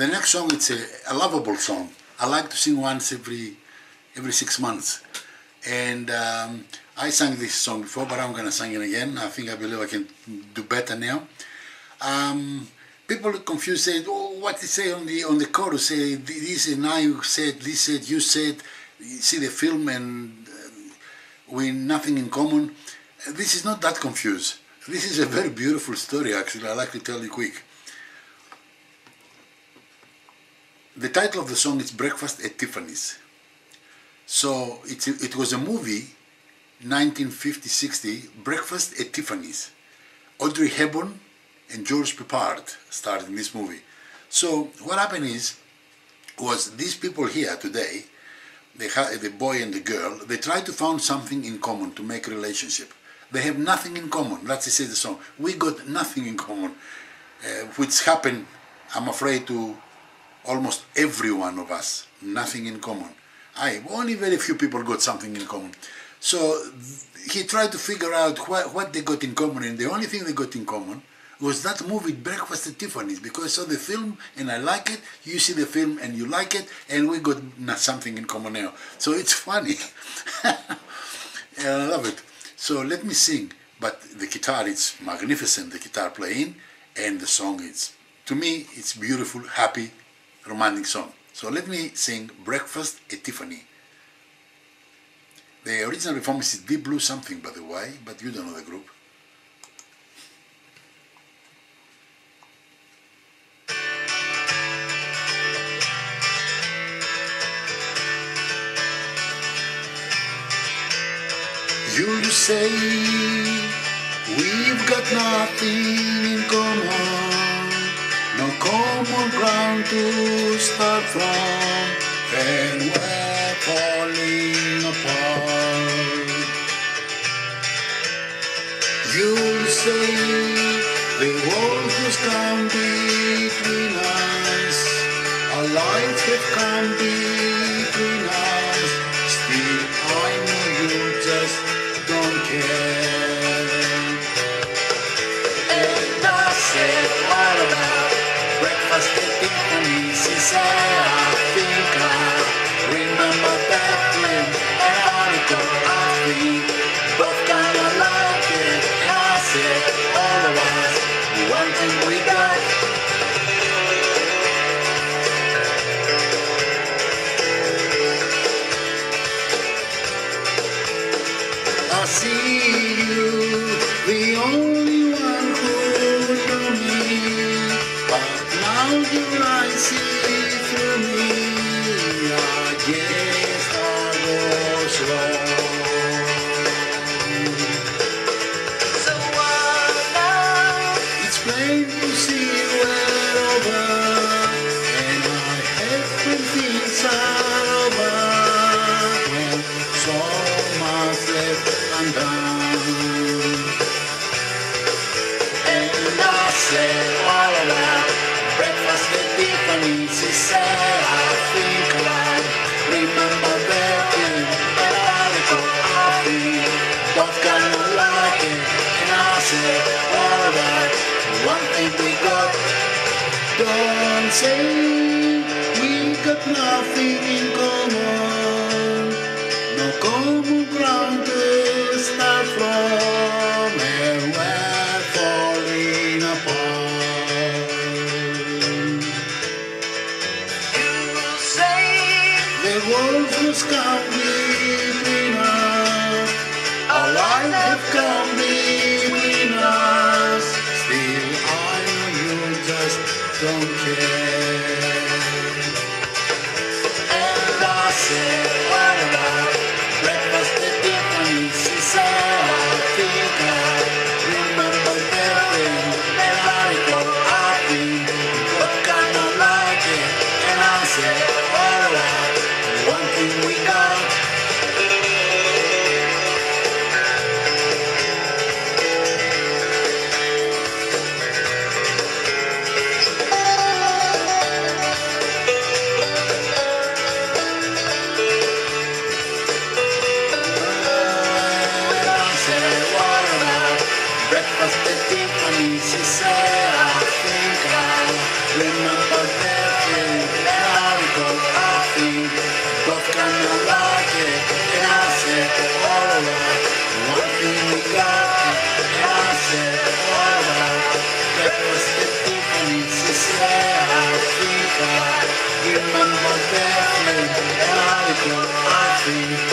The next song it's a, a lovable song. I like to sing once every every six months, and um, I sang this song before, but I'm gonna sing it again. I think I believe I can do better now. Um, people confuse say, oh, what they say on the on the chorus? Say this and I said, this said, you said. You see the film and uh, we nothing in common. This is not that confused. This is a very beautiful story. Actually, I like to tell you quick. The title of the song is Breakfast at Tiffany's. So it's it was a movie, 1950-60, Breakfast at Tiffany's. Audrey Hepburn and George Peppard starred in this movie. So what happened is, was these people here today, the, the boy and the girl, they try to find something in common to make a relationship. They have nothing in common. Let's say the song. We got nothing in common, uh, which happened, I'm afraid, to almost every one of us. Nothing in common. I only very few people got something in common. So he tried to figure out what, what they got in common, and the only thing they got in common was that movie Breakfast at Tiffany's because I saw the film and I like it, you see the film and you like it, and we got something in common now. So it's funny. and I love it. So let me sing. But the guitar it's magnificent, the guitar playing, and the song is, to me, it's beautiful, happy, romantic song. So let me sing Breakfast at Tiffany. The original performance is Deep Blue something, by the way, but you don't know the group. You say we've got nothing in common, no common ground to start from, and we're falling apart. You say the world has come between us, our lives have come between us. Still, I know you just don't care. Only one who knew me. But now your eyes see All about one thing we got. Don't say we got nothing in common. No common ground to start from, and we're falling apart. You say the world has come between don't care. And I said, Remember that thing, and I think